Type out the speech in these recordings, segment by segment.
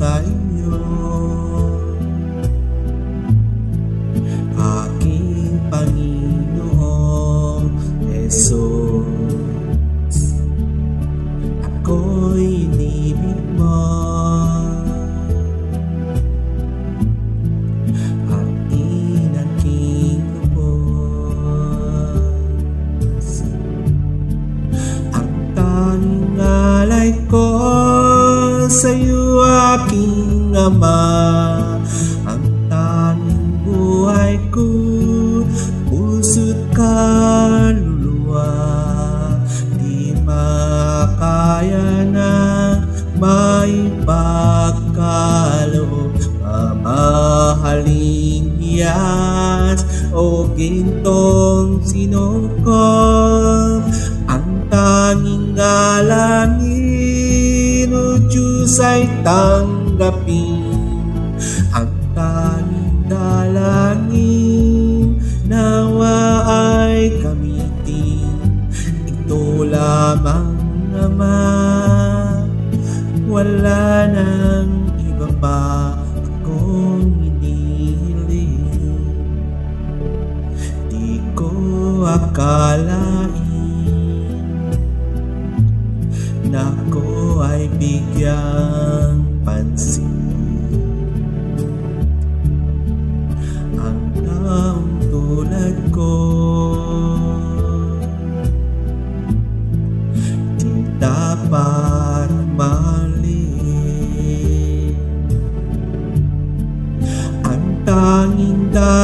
sa iyo Aking Panginoon Jesus Ako'y inibig mo At inaking Ang tanging alay sa'yo. Ama Ang tanging buhay ko Puso't kaluluwa. Di makaya na maipagkaloob Mamahaling iyas o gintong tanggapin Ang tanging dalangin nawa ay gamitin. Ito lamang Ama. Wala nang iba pa akong hinihiling Di ko akalain Na ako ay bigyang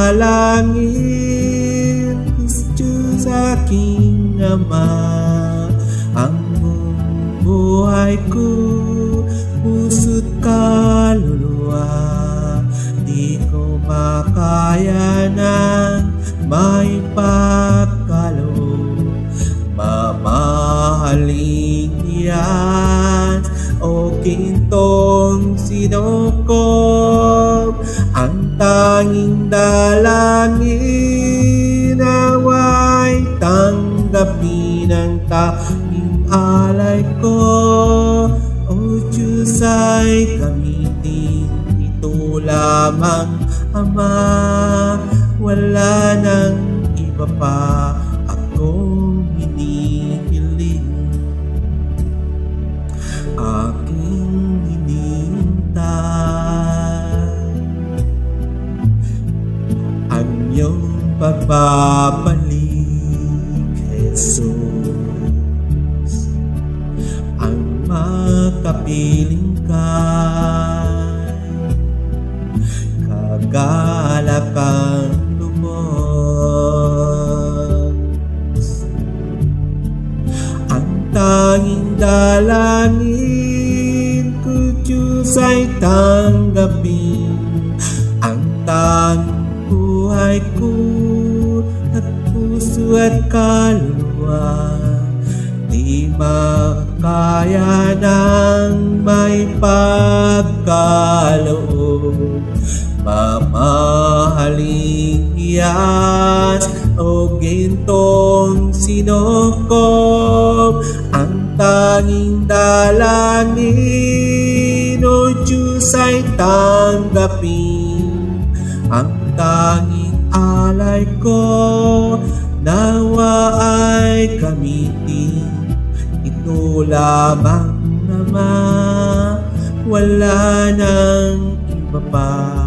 tanging dalangin Diyos aking Ama Ang buhay ko Puso't kaluluwa Di ko makaya ng may pagkaloob? Mamahaling yan o kintong sinukob tanging dalangin naway tanggapin ang tanging alay ko. O Diyos ay gamitin ito lamang Ama. Wala nang pagbabalik, Jesus. Ang makapiling kay Kagalakang lumos. Ang tanging dalangin ko Diyos ay tanggapin. Ang tanging buhay ko at kaluluwa. Di makaya ng may pagkaloob? Mamahaling iyas o gintong sinukob Ang tanging dalangin o Diyos ay tanggapin. Ang tanging alay ko nawa ay gamitin Ito lamang naman. Wala nang iba pa